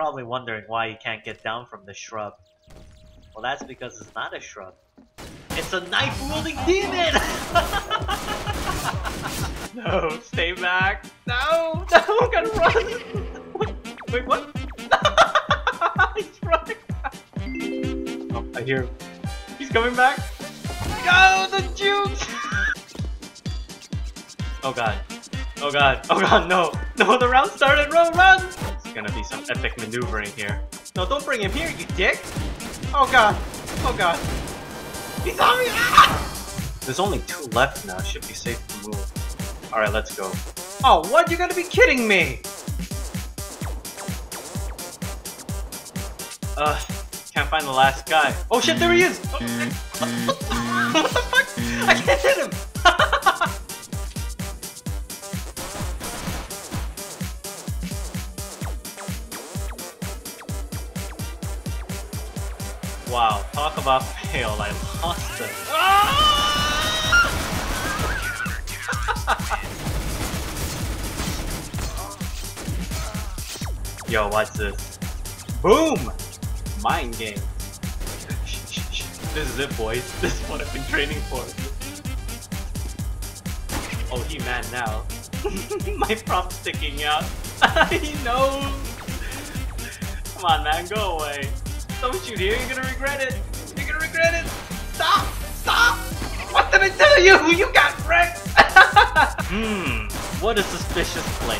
probably wondering why you can't get down from the shrub. Well, that's because it's not a shrub. It's a knife-wielding demon! no, stay back. No, no, gotta run! Wait, wait what? He's running Oh, I hear him. He's coming back. Go, the jukes! oh god. Oh god. Oh god, no. No, the round started. Run, run! Gonna be some epic maneuvering here. No, don't bring him here, you dick! Oh god. Oh god. He's on me! Ah! There's only two left now. Should be safe to move. Alright, let's go. Oh, what? You're gonna be kidding me! Uh, can't find the last guy. Oh shit, there he is! Oh, what the fuck? I can't hit him! Wow, talk about fail, I lost him. Yo, watch this. Boom! Mind game. this is it, boys. This is what I've been training for. Oh, he man now. My prop's sticking out. he knows. Come on, man, go away. Don't shoot here. You're gonna regret it. You're gonna regret it. Stop! Stop! What did I tell you? You got wrecked. Hmm. What a suspicious play.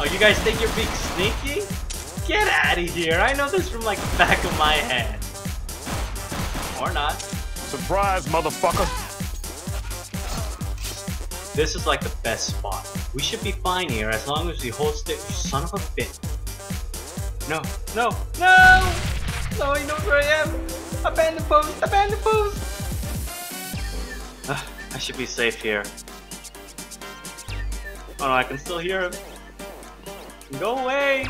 Oh, you guys think you're being sneaky? Get out of here! I know this from like the back of my head. Or not. Surprise, motherfucker! This is like the best spot. We should be fine here as long as we hold still. You son of a bitch. No, no, no! No, he knows where I am! Abandon post! Abandon post! Uh, I should be safe here. Oh no, I can still hear him. Go away!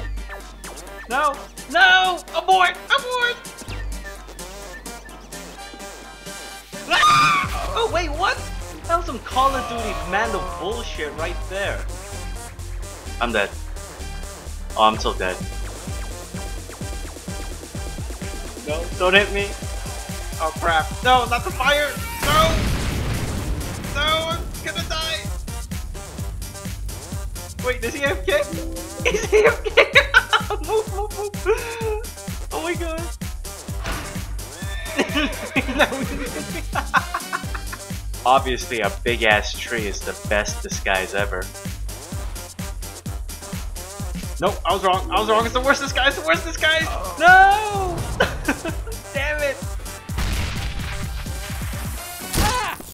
No! No! Abort! Abort! Ah! Oh wait, what? That was some Call of Duty Commando bullshit right there. I'm dead. Oh, I'm so dead. No, don't hit me. Oh crap. No, not the fire! No! No, I'm gonna die! Wait, does he have kick? Is he have kick? move, move, move! Oh my god! Obviously, a big ass tree is the best disguise ever. Nope, I was wrong. I was wrong. It's the worst disguise. The worst disguise. Oh. No!